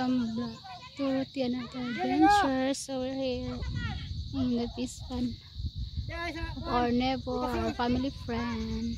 welcome vlog to Tianata Adventures. So we're here in the of our neighbor, our family friend.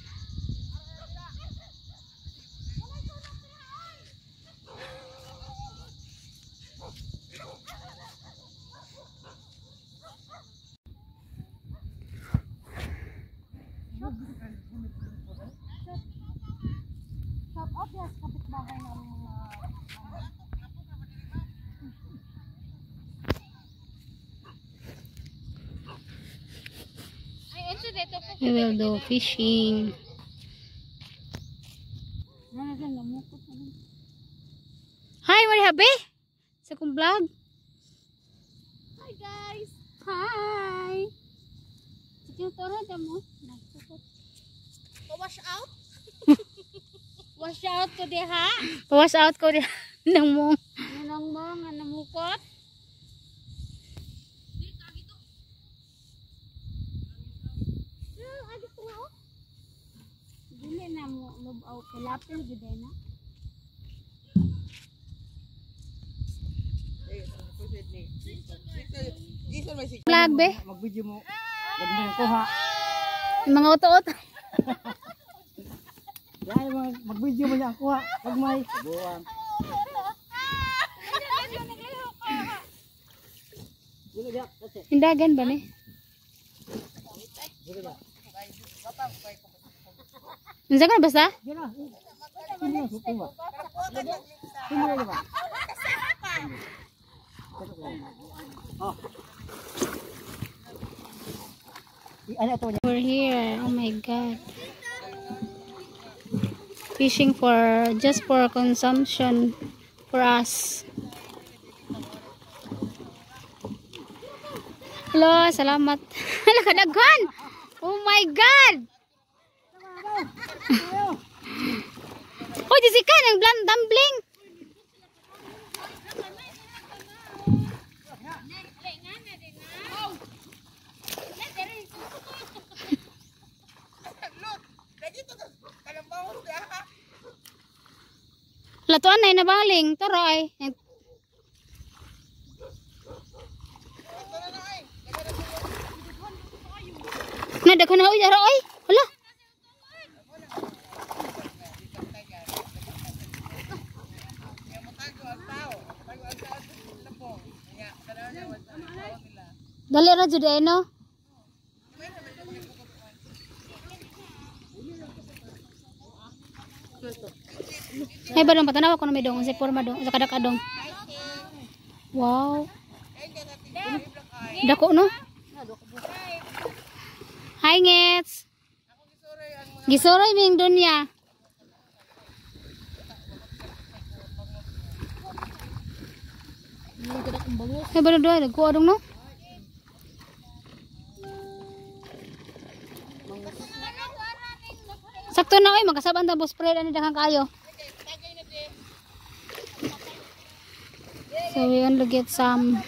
We will do fishing. Hi, Maria Habe! Sa kong vlog. Hi guys! Hi! Sige, toro na mo. Wash out? Wash out to the ha? Pawas out ko rin ng mo. Nanang mo nga namukot? Ah, adi ko nga, oh. Dili na mo lubaw kalapil gid na. Vlog, be. Mag-video mo. Ganda ko ha. Mga uto-uto. Yan, mag- mag-video mo niya ako ha. Pag may. Buwan. Hindagan ba ni? Ya. Unsa ka basta? Niya? We're here. Oh my god. Fishing for just for consumption for us. Hello, salamat. Hala kadaghan. Oh my god. Oh, Jessica, ang blan dumpling. Latuan na nabaling. Tara ay. Nadaghan na uy, ara ay. Hala. Dali ra jud ay no. Ay ba dong patanaw ko na may dong sa forma dong sa kadakadong. Wow. Dako no? Hi ngets. Gisuroy ming dunya. Ay ba dong dong ko adong no? Sakto na oy magkasaban ta boss spread ani daghang kayo. So we only get some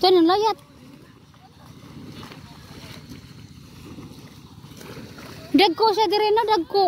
Ito yung layat. Dagko siya dire no, dagko.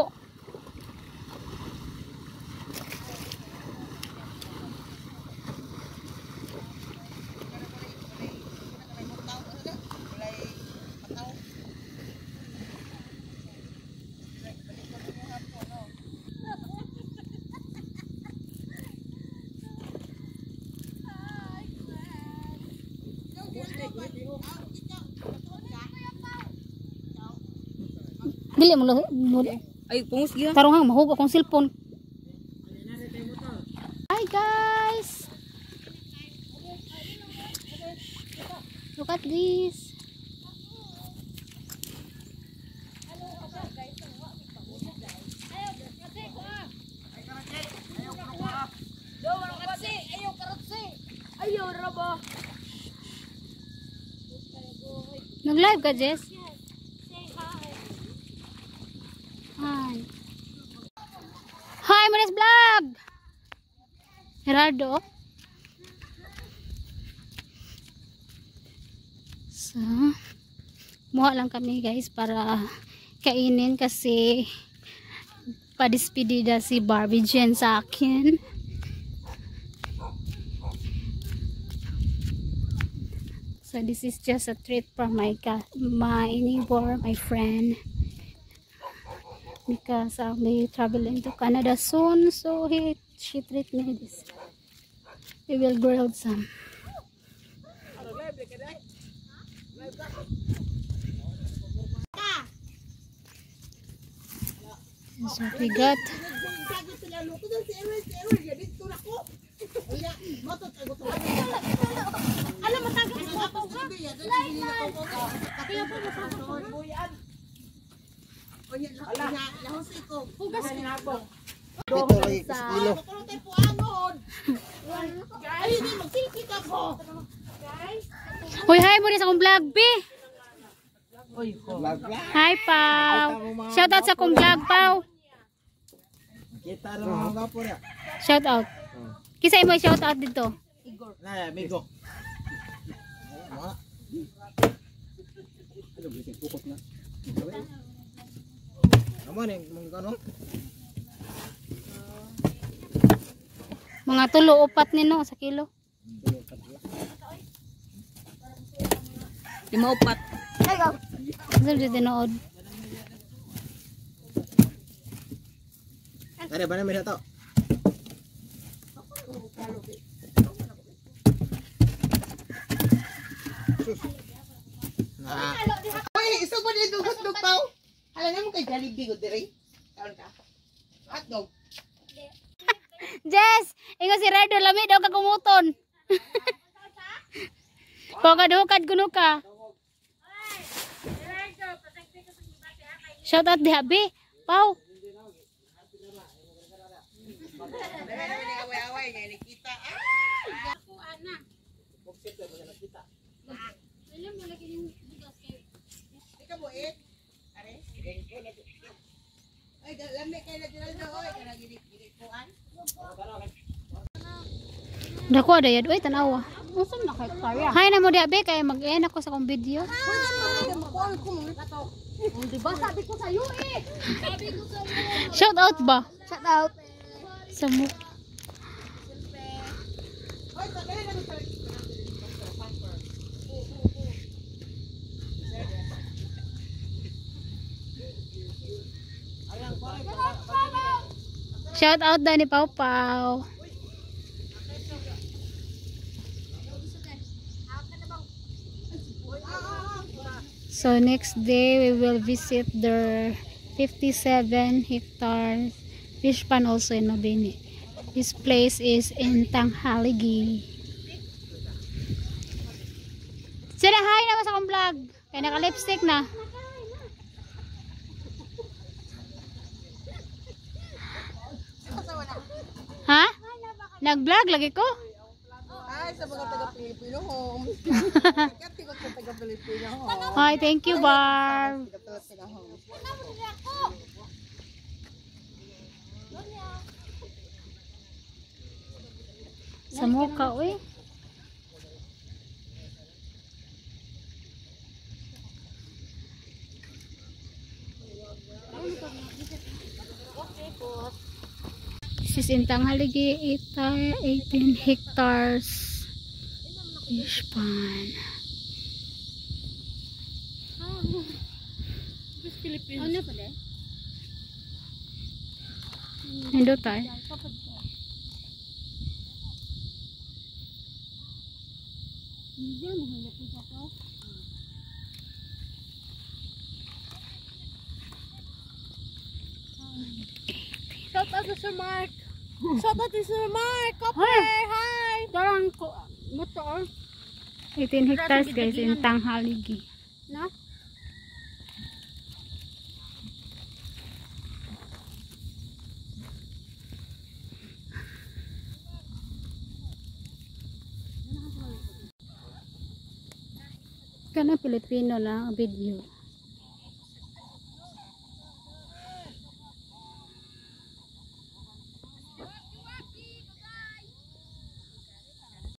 Dili mo Ay, pungus gila. tarong hang mahug akong cellphone. Hi guys. Look at this. Nag-live ka, Jess? Hi. Hi, Maris Vlog! Sarado. So, muha lang kami guys para kainin kasi padispedida si Barbie Jen sa akin. So this is just a treat from my my neighbor, my friend. Because I'll be traveling to Canada soon, so he she treat me this. We will grill some. So we got Alam mo tago ko ako ha. Lain na. Kaya po masasabi. Hugas Dito lagi sa kilo. Hoy, hi mo rin sa akong vlog, B. Vlog vlog. Hi, Pau. Shout out sa akong vlog, Pau. Kita rin mga niya. Shout out. Kisa mo shout out dito. Na, amigo. Ano, bitin pukot na. Mga tulo upat nino sa kilo. Lima upat. Ano dito tinood? Tadi ba na may nato? Ah. Ay, isa ba dog pao? Hala na mo kay Jollibee ko dire. Kaon ka. Hotdog. Jess! Ingo si Redo, lami daw kagumuton. Kung kadukad kuno ka. Shout out di habi. Pau. Dala na ni away-away nga nakita. Ikaw mo it. Are? Ay, lami kay na dinal na oy, kana gini Dako ada yad. Uy, tanawa. Usam na kay Karya. Hi na mo di habi kay mag-end ako sa akong video. Ko. Di ba sabi ko sa iyo eh. Shout out ba? Shout out. Sa mo. Sa Shout out daw ni Pau Pau. So next day we will visit their 57 hectare fish pond also in Nobini. This place is in Tanghaligi. Sila hi naman sa akong vlog. Kaya naka-lipstick na. Ha? Nag-vlog lagi ko? Sa mga taga-Pilipino home. Sa taga-Pilipino home. Hi, thank you, Barb. Sa mukha, uy. This is in Tanghaligi, 18 hectares fish pond. Ano pa de? Nandito tayo. Hindi mo hulog ko. Shout out to Sir Mark. Shout out to Sir Mark. Copper, hi. Darang ko motor. 18 hectares guys in Tanghaligi. No? Kana Pilipino na video.